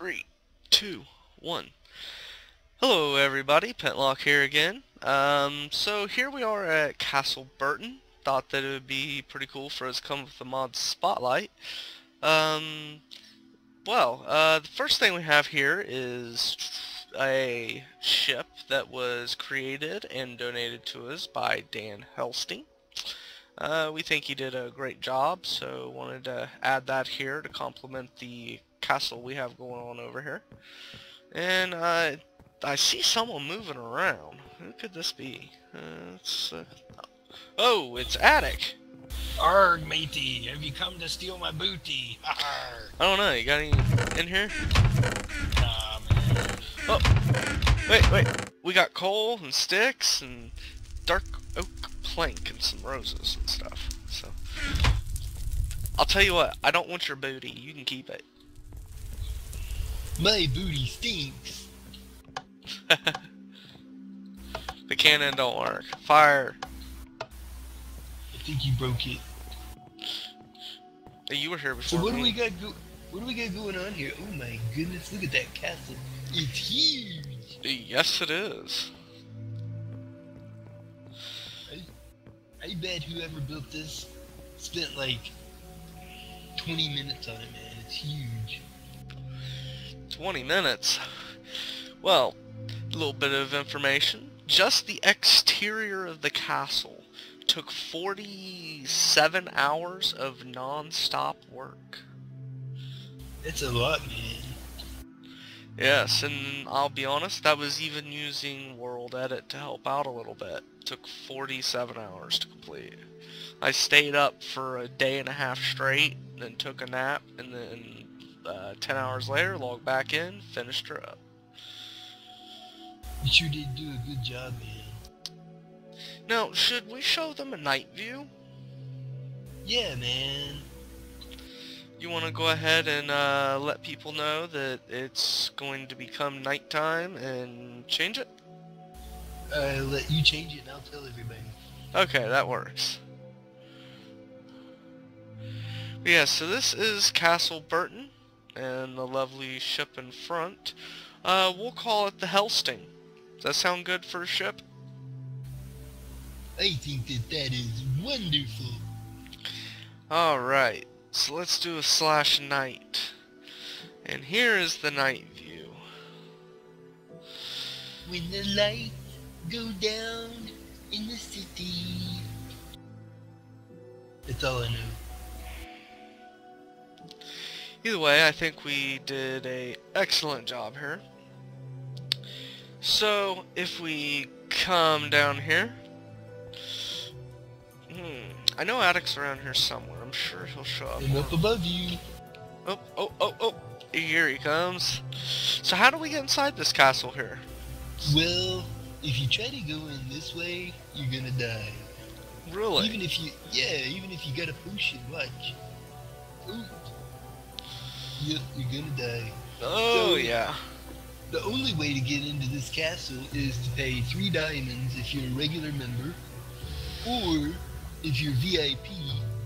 three, two, one. Hello everybody, Pentlock here again. Um, so here we are at Castle Burton. Thought that it would be pretty cool for us to come with the mod Spotlight. Um, well, uh, the first thing we have here is a ship that was created and donated to us by Dan Helsting. Uh, we think he did a great job, so wanted to add that here to complement the castle we have going on over here. And uh, I see someone moving around. Who could this be? Uh, it's, uh, oh, it's Attic. Arg, matey, have you come to steal my booty? Arg. I don't know, you got any in here? Nah, man. Oh, wait, wait. We got coal and sticks and dark oak plank and some roses and stuff. So, I'll tell you what, I don't want your booty. You can keep it. My booty stinks. the cannon don't work. Fire. I think you broke it. Hey, You were here before. So what do we got go what do we got going on here? Oh my goodness, look at that castle. It's huge. Yes, it is. I bet whoever built this spent like 20 minutes on it, man. It's huge. 20 minutes. Well, a little bit of information. Just the exterior of the castle took 47 hours of non-stop work. It's a lot, man. Yes, and I'll be honest, that was even using World Edit to help out a little bit. Took 47 hours to complete. I stayed up for a day and a half straight, then took a nap, and then uh, 10 hours later, log back in, finished her up. You did do a good job, man. Now, should we show them a night view? Yeah, man. You want to go ahead and uh, let people know that it's going to become nighttime and change it? I'll let you change it and I'll tell everybody. Okay, that works. Yeah, so this is Castle Burton and the lovely ship in front. Uh, we'll call it the Helsting. Does that sound good for a ship? I think that that is wonderful. Alright, so let's do a slash night. And here is the night view. When the lights go down in the city. It's all I know. Either way, I think we did a excellent job here. So, if we come down here, hmm, I know Attic's around here somewhere. I'm sure he'll show up. And up above you, Oh, oh, oh, oh! Here he comes. So, how do we get inside this castle here? well, if you try to go in this way, you're gonna die. Really? Even if you, yeah, even if you got a potion, watch. Ooh. Yep, you're gonna die. oh so- yeah. The only way to get into this castle is to pay three diamonds if you're a regular member, or if you're VIP,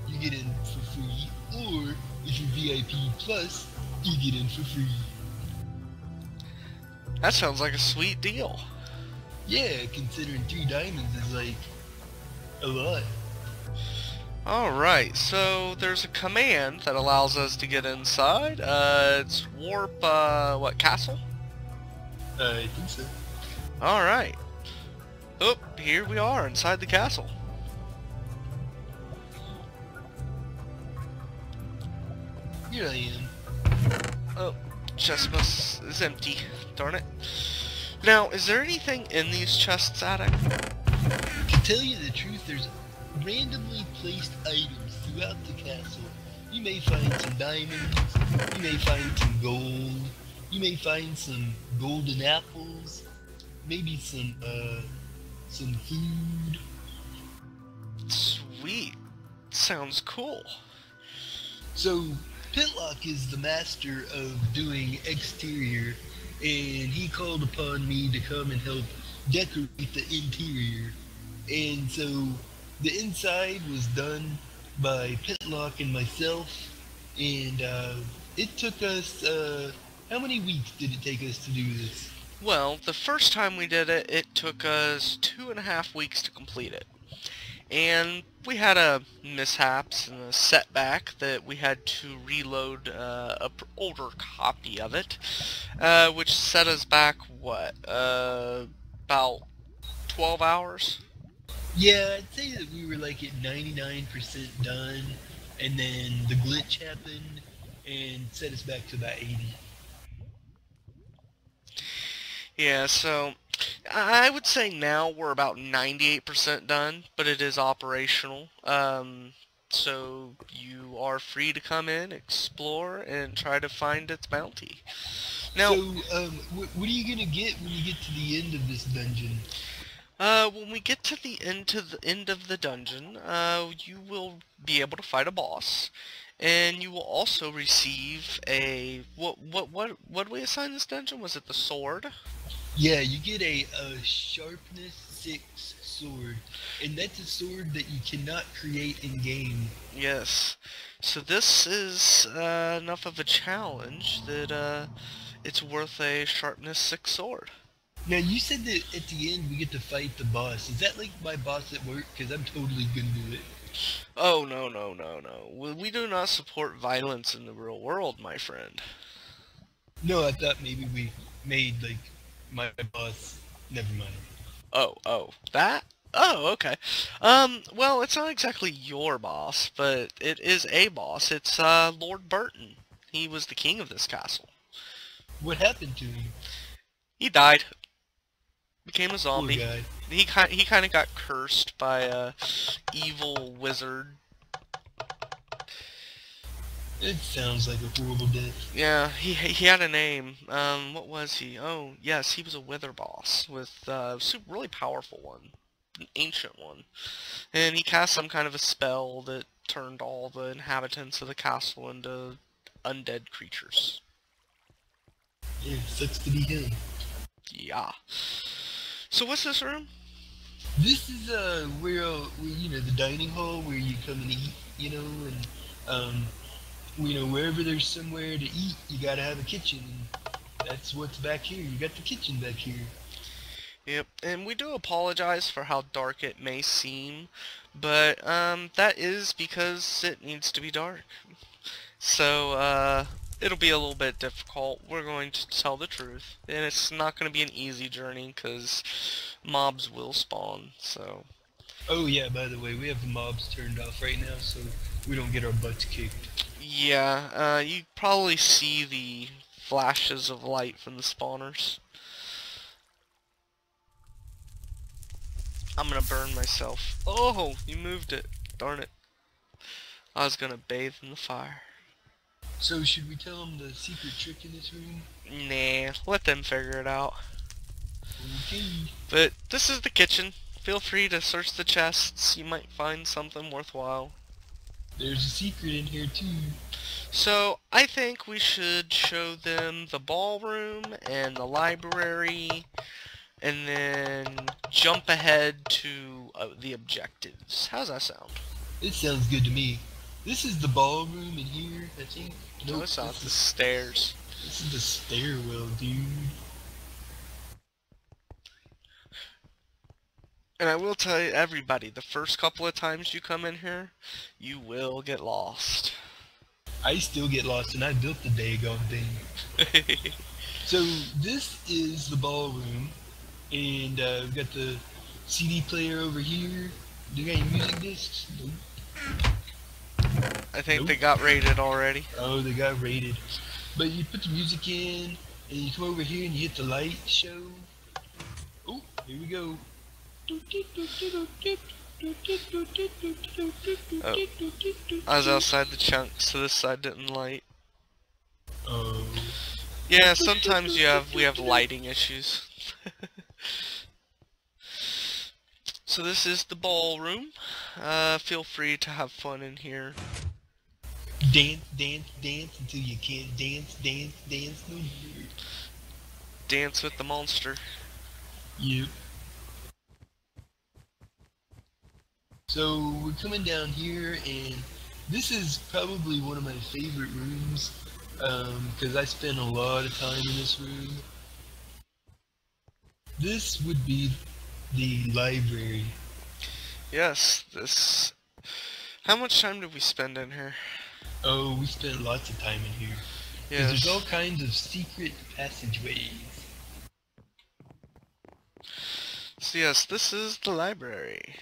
you get in for free, or if you're VIP plus, you get in for free. That sounds like a sweet deal. Yeah, considering three diamonds is like a lot. Alright, so there's a command that allows us to get inside. Uh, it's warp, uh, what, castle? I think so. Alright. Oh, here we are inside the castle. Here I am. Oh, chest must is empty. Darn it. Now, is there anything in these chests, Attic? To tell you the truth, randomly placed items throughout the castle. You may find some diamonds, you may find some gold, you may find some golden apples, maybe some uh some food. Sweet. Sounds cool. So Pentlock is the master of doing exterior and he called upon me to come and help decorate the interior. And so the inside was done by Pentlock and myself, and uh, it took us uh, How many weeks did it take us to do this? Well, the first time we did it, it took us two and a half weeks to complete it. And we had a mishaps and a setback that we had to reload uh, a older copy of it, uh, which set us back, what, uh, about 12 hours? Yeah, I'd say that we were like at 99% done, and then the glitch happened and set us back to about 80. Yeah, so I would say now we're about 98% done, but it is operational. Um, so you are free to come in, explore, and try to find its bounty. Now, so, um, what, what are you gonna get when you get to the end of this dungeon? Uh, when we get to the end to the end of the dungeon, uh, you will be able to fight a boss, and you will also receive a what what what what did we assign this dungeon? Was it the sword? Yeah, you get a, a sharpness six sword, and that's a sword that you cannot create in game. Yes. So this is uh, enough of a challenge that uh, it's worth a sharpness six sword. Now you said that at the end we get to fight the boss. Is that like my boss at work? Because I'm totally gonna do it. Oh no no no no! We, we do not support violence in the real world, my friend. No, I thought maybe we made like my boss. Never mind. Oh oh that. Oh okay. Um. Well, it's not exactly your boss, but it is a boss. It's uh Lord Burton. He was the king of this castle. What happened to him? He died. Became a zombie. He kind he kind of got cursed by a evil wizard. It sounds like a horrible death. Yeah, he he had a name. Um, what was he? Oh, yes, he was a wither boss with uh, super really powerful one, an ancient one, and he cast some kind of a spell that turned all the inhabitants of the castle into undead creatures. Yeah, sucks to be him. Yeah. So what's this room? This is uh where, uh, where you know the dining hall where you come and eat, you know, and um, you know wherever there's somewhere to eat, you gotta have a kitchen. And that's what's back here. You got the kitchen back here. Yep, and we do apologize for how dark it may seem, but um, that is because it needs to be dark. So uh, it'll be a little bit difficult. We're going to tell the truth, and it's not going to be an easy journey because mobs will spawn. So Oh yeah, by the way, we have the mobs turned off right now, so we don't get our butts kicked. yeah, uh, you probably see the flashes of light from the spawners. I'm gonna burn myself. Oh, you moved it. Darn it. I was gonna bathe in the fire. So should we tell them the secret trick in this room? Nah, let them figure it out. Okay. But this is the kitchen. Feel free to search the chests. You might find something worthwhile. There's a secret in here too. So, I think we should show them the ballroom and the library, and then jump ahead to uh, the objectives. How's that sound? It sounds good to me. This is the ballroom in here, I think. No, Nope, it's not the stairs. this is the stairwell, dude. And I will tell you, everybody, the first couple of times you come in here, you will get lost. I still get lost, and I built the daggone thing. So this is the ballroom, and uh, we've got the CD player over here. Do you got any music discs? Nope. I think Nope. they got rated already. Oh, they got rated. But you put the music in, and you come over here and you hit the light show. Oh, here we go. Oh. I was outside the chunk, so this side didn't light. Oh. Yeah, sometimes you have we have lighting issues. so this is the ballroom. Uh, feel free to have fun in here. Dance, dance, dance until you can't dance, dance, dance no more. Dance with the monster. Yep. So we're coming down here, and this is probably one of my favorite rooms. Um, because I spend a lot of time in this room. This would be the library. Yes, this... How much time did we spend in here? Oh, we spent lots of time in here. Because Yes. there's all kinds of secret passageways. So yes, this is the library.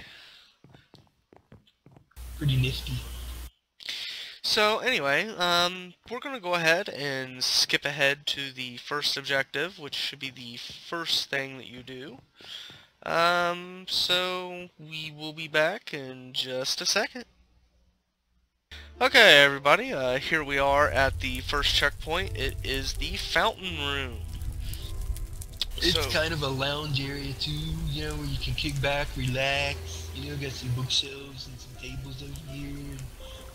Pretty nifty. So anyway, um, we're gonna go ahead and skip ahead to the first objective, which should be the first thing that you do. Um, so we will be back in just a second. Okay, everybody, uh, here we are at the first checkpoint. It is the fountain room. It's So- kind of a lounge area too, you know, where you can kick back, relax. You know, got some bookshelves and some tables over here.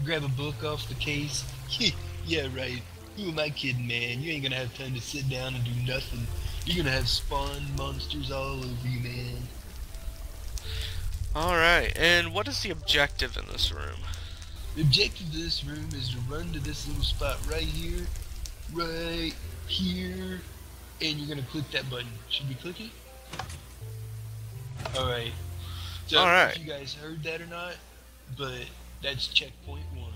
Grab a book off the case. yeah, right. Who am I kidding, man? You ain't gonna have time to sit down and do nothing. You're gonna have spawn monsters all over you, man. Alright, and what is the objective in this room? The objective of this room is to run to this little spot right here, right here, and you're gonna click that button. Should we click it? Alright. So, All right. if you guys heard that or not, but that's checkpoint one.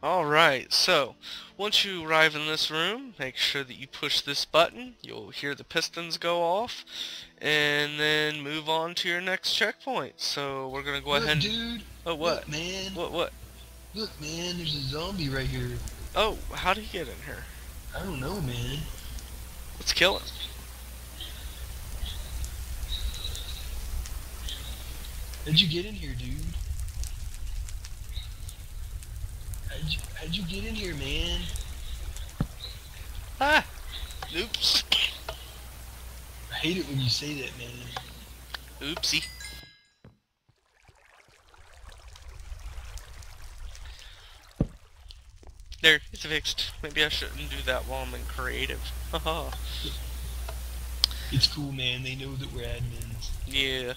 Alright, so once you arrive in this room, make sure that you push this button. You'll hear the pistons go off, and then move on to your next checkpoint. So we're gonna go Look, ahead and... dude. Oh, what? Look, man. What, what? Look, man. There's a zombie right here. Oh, how did he get in here? I don't know, man. Let's kill him. How'd you get in here, dude? How'd you, how'd you get in here, man? Ah! Oops. I hate it when you say that, man. Oopsie. There, it's fixed. Maybe I shouldn't do that while I'm in creative. Haha. It's cool, man. They know that we're admins. Yeah.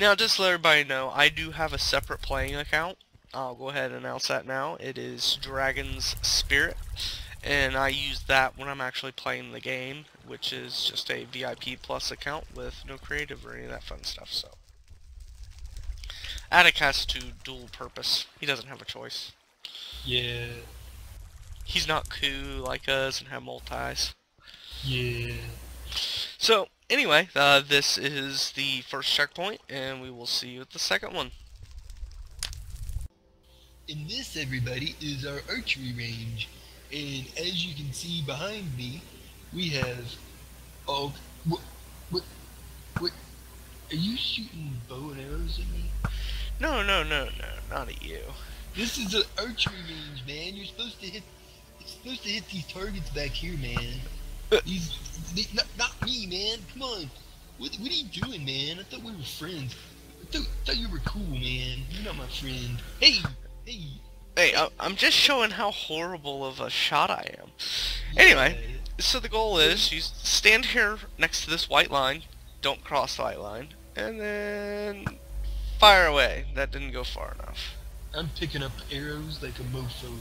Now, just to let everybody know, I do have a separate playing account. I'll go ahead and announce that now. It is Dragon's Spirit. And I use that when I'm actually playing the game, which is just a VIP Plus account with no creative or any of that fun stuff, so. Attic has to dual purpose. He doesn't have a choice. Yeah, He's not cool like us and have multis. yeah. So, anyway, uh, this is the first checkpoint, and we will see you at the second one. And this, everybody, is our archery range. And as you can see behind me, we have all. What? What? What? Are you shooting bow and arrows at me? No, no, no, no, not at you. This is an archery range, man. You're supposed to hit. You're supposed to hit these targets back here, man. Uh. These, they, not, not me, man. Come on. What, what are you doing, man? I thought we were friends. I thought, thought you were cool, man. You're not my friend. Hey, hey. I'm just showing how horrible of a shot I am. Anyway, so the goal is you stand here next to this white line, don't cross the white line, and then fire away. That didn't go far enough. I'm picking up arrows like a mofo.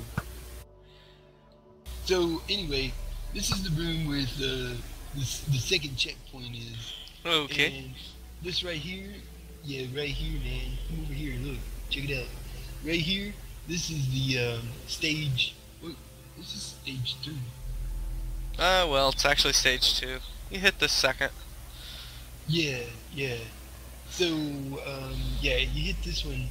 So anyway, this is the room where the this, the second checkpoint is. Okay. And this right here, yeah, right here, man. Come over here, look, check it out. Right here, this is the um, stage. Wait, this is stage three. Uh, well, it's actually stage two. You hit the second. Yeah, yeah. So um, yeah, you hit this one,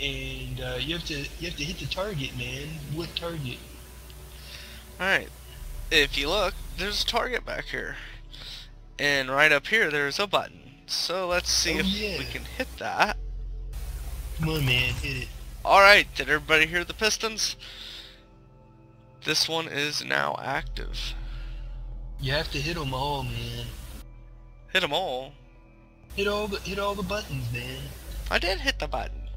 and uh, you have to you have to hit the target, man. What target? Alright. If you look, there's a target back here. And right up here, there's a button. So let's see Oh, if yeah. we can hit that. Come on, man, hit it. Alright, did everybody hear the pistons? This one is now active. You have to hit them all, man. Hit them all. Hit all the hit all the buttons, man. I did hit the button.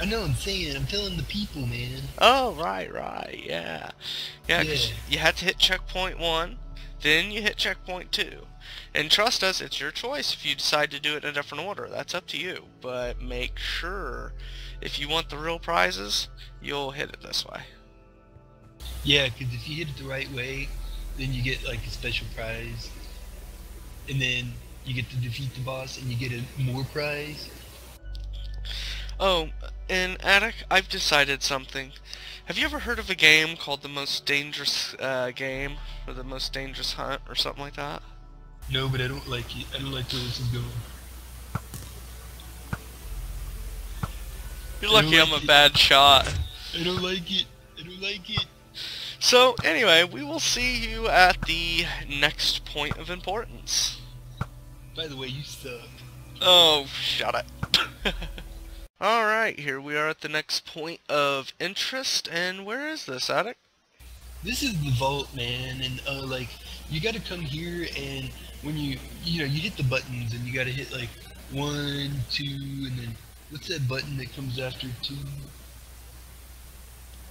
I know I'm saying. I'm telling the people, man. Oh, right, right, yeah. Yeah, Yeah. you had to hit checkpoint one, then you hit checkpoint two. And trust us, it's your choice if you decide to do it in a different order. That's up to you. But make sure, if you want the real prizes, you'll hit it this way. Yeah, because if you hit it the right way, then you get like a special prize, and then you get to defeat the boss, and you get a more prize. Oh, in Attic, I've decided something. Have you ever heard of a game called The Most Dangerous uh, Game, or The Most Dangerous Hunt, or something like that? No, but I don't like it. I don't like where this is going. You're lucky I'm a it. bad shot. I don't like it. I don't like it. So, anyway, we will see you at the next point of importance. By the way, you suck. Oh, shut it. Alright, here we are at the next point of interest, and where is this, Attic? This is the vault, man, and uh, like you got to come here, and when you you know you hit the buttons, and you got to hit like one, two, and then what's that button that comes after two?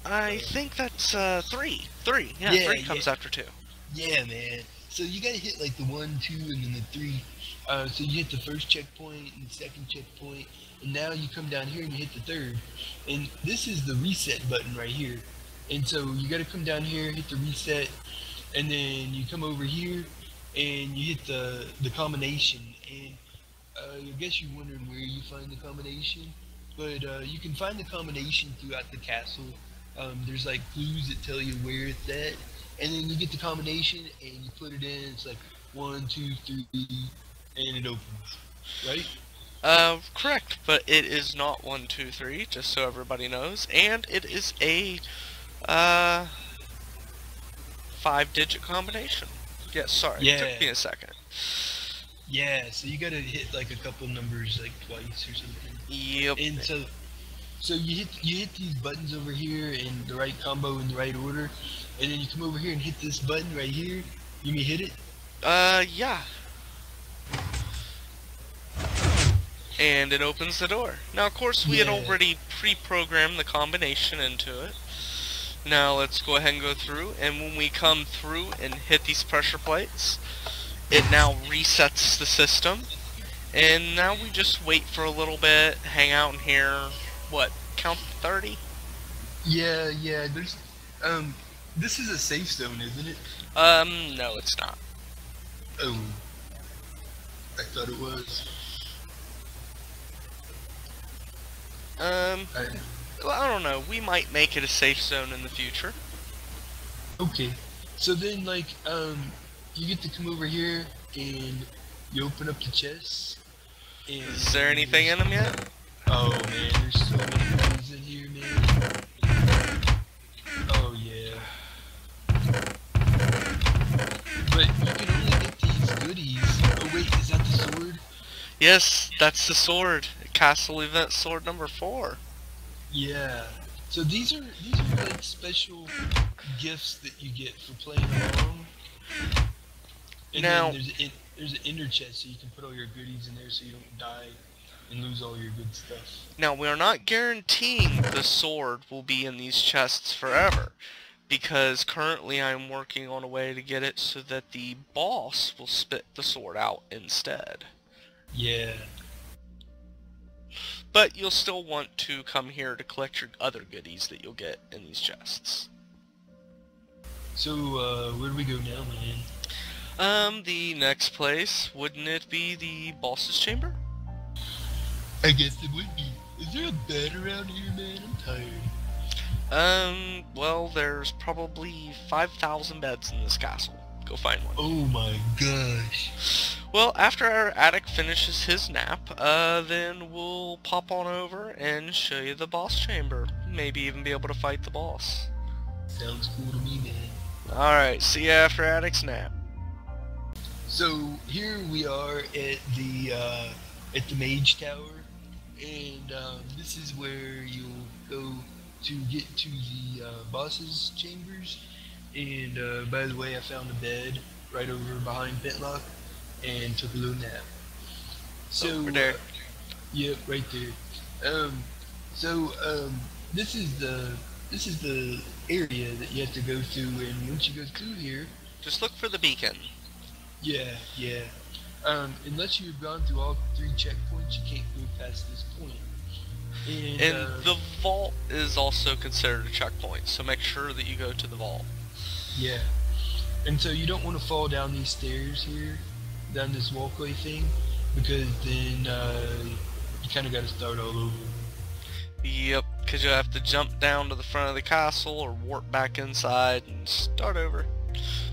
I think that's, uh, three. Three. Yeah, Yeah, three comes yeah. after two. Yeah, man. So you gotta hit like the one, two, and then the three. Uh, so you hit the first checkpoint and the second checkpoint, and now you come down here and you hit the third. And this is the reset button right here. And so you gotta come down here, hit the reset, and then you come over here and you hit the the combination. And uh, I guess you're wondering where you find the combination, but uh, you can find the combination throughout the castle. Um, there's like clues that tell you where it's at, and then you get the combination and you put it in. It's like one, two, three, and it opens, right? Uh, correct, but it is not one, two, three, just so everybody knows, and it is a, uh, five-digit combination. Yes, sorry, it took me a second. Yeah. So you gotta hit like a couple numbers like twice or something. Yep. And so, so you hit you hit these buttons over here in the right combo in the right order, and then you come over here and hit this button right here. You may hit it. Uh, yeah. And it opens the door. Now, of course, we had already pre-programmed the combination into it. Now, let's go ahead and go through, and when we come through and hit these pressure plates, it now resets the system. And now we just wait for a little bit, hang out in here, what, count 30? Yeah, yeah. There's, um, this is a safe zone, isn't it? Um, no, it's not. Oh, I thought it was. Um, I, well, I don't know, we might make it a safe zone in the future. Okay. So then, like, um, you get to come over here and you open up the chest. And Is there anything in them yet? Oh man, there's so many things in here, man. Oh yeah. But you can only get these goodies. Oh wait, is that the sword? Yes, that's the sword. Castle event sword number four. Yeah. So these are these are like special gifts that you get for playing along. And Now- there's an, there's an inner chest so you can put all your goodies in there so you don't die and lose all your good stuff. Now, we are not guaranteeing the sword will be in these chests forever. Because currently I'm working on a way to get it so that the boss will spit the sword out instead. Yeah. But you'll still want to come here to collect your other goodies that you'll get in these chests. So uh, where do we go now, man? Um, the next place, wouldn't it be the boss's chamber? I guess it would be. Is there a bed around here, man? I'm tired. Um, well, there's probably 5,000 beds in this castle. Go find one. Oh my gosh. Well, after our attic finishes his nap, uh, then we'll pop on over and show you the boss chamber. Maybe even be able to fight the boss. Sounds cool to me, man. Alright, see you after attic's nap. So here we are at the uh, at the Mage Tower, and um, this is where you'll go to get to the uh, boss's chambers. And uh, by the way, I found a bed right over behind Pentlock and took a little nap. So Over there. uh, yep, right there. Um, so um, this is the this is the area that you have to go through, and once you go through here, Just look for the beacon. Yeah, yeah. Um, unless you've gone through all three checkpoints, you can't move past this point. And, And uh, the vault is also considered a checkpoint, so make sure that you go to the vault. yeah. And so you don't want to fall down these stairs here, down this walkway thing, because then uh, you kind of got to start all over. Yep, because you'll have to jump down to the front of the castle or warp back inside and start over.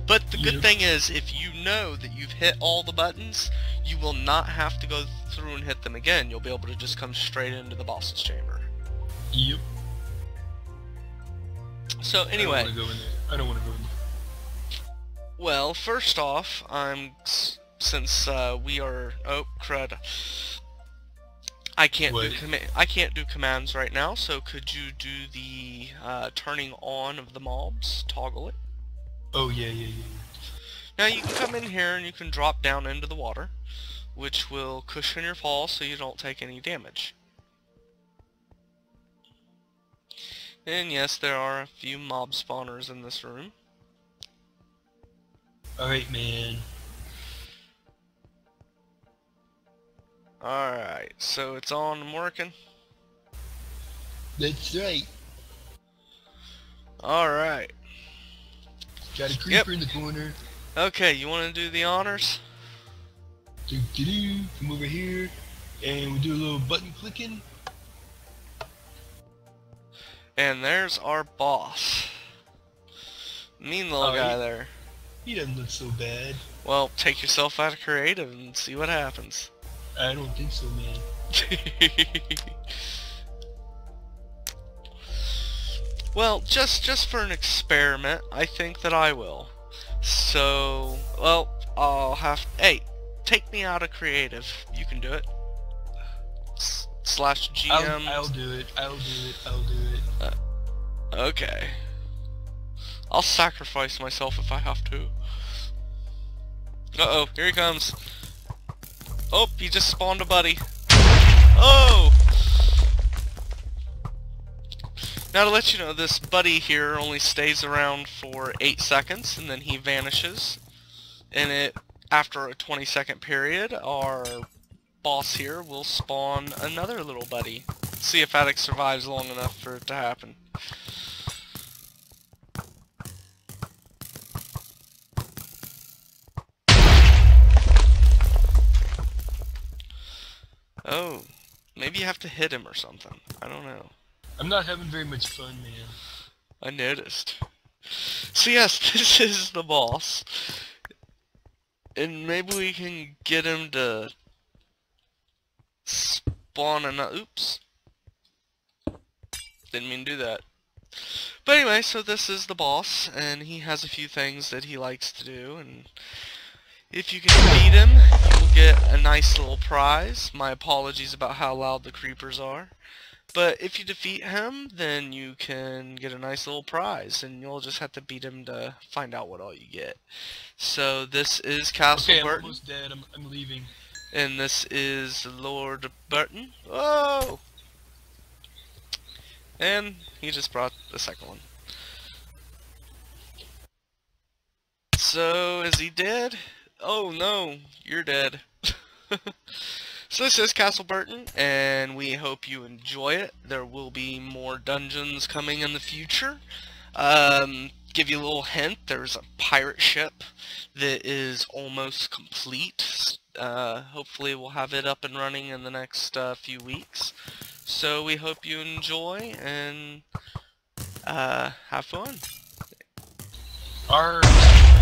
But the good Yep. thing is, if you know that you've hit all the buttons, you will not have to go through and hit them again. You'll be able to just come straight into the boss's chamber. Yep. So anyway, I don't want to go in there. I don't want to go in there. well, first off, I'm since uh, we are oh crud. I can't do command. I can't do commands right now. So could you do the uh, turning on of the mobs? Toggle it. Oh yeah, yeah, yeah. Now you can come in here and you can drop down into the water, which will cushion your fall so you don't take any damage. And yes, there are a few mob spawners in this room. All right, man. Alright, so it's on and working. That's right. Alright. Got a Yep. creeper in the corner. Okay, you want to do the honors? Do do do. Come over here, and we do a little button clicking. And there's our boss. Mean little Oh, guy he- there. He doesn't look so bad. Well, take yourself out of creative and see what happens. I don't think so, man. well, just just for an experiment, I think that I will. So, well, I'll have. Hey, take me out of creative. You can do it. S- slash GM. I'll, I'll do it. I'll do it. I'll do it. Okay. I'll sacrifice myself if I have to. Uh oh, here he comes. Oh, he just spawned a buddy. Oh! Now to let you know, this buddy here only stays around for 8 seconds and then he vanishes. And it, after a 20 second period, our boss here will spawn another little buddy. See if Attic survives long enough for it to happen. Oh, maybe you have to hit him or something. I don't know. I'm not having very much fun, man. I noticed. So yes, this is the boss. And maybe we can get him to spawn another... Oops. Didn't mean to do that. But anyway, so this is the boss, and he has a few things that he likes to do, and if you can beat him, you will get a nice little prize. My apologies about how loud the creepers are. But if you defeat him, then you can get a nice little prize, and you'll just have to beat him to find out what all you get. So this is Castle Okay, I'm Burton, almost dead. I'm, I'm leaving. and this is Lord Burton. Oh! And he just brought the second one. So, is he dead? Oh no, you're dead. so this is Castle Burton, and we hope you enjoy it. There will be more dungeons coming in the future. Um, give you a little hint, there's a pirate ship that is almost complete. Uh, hopefully we'll have it up and running in the next uh, few weeks. So we hope you enjoy and uh, have fun. Arr,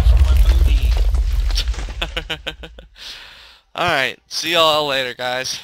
from my booty. Alright, see y'all later guys.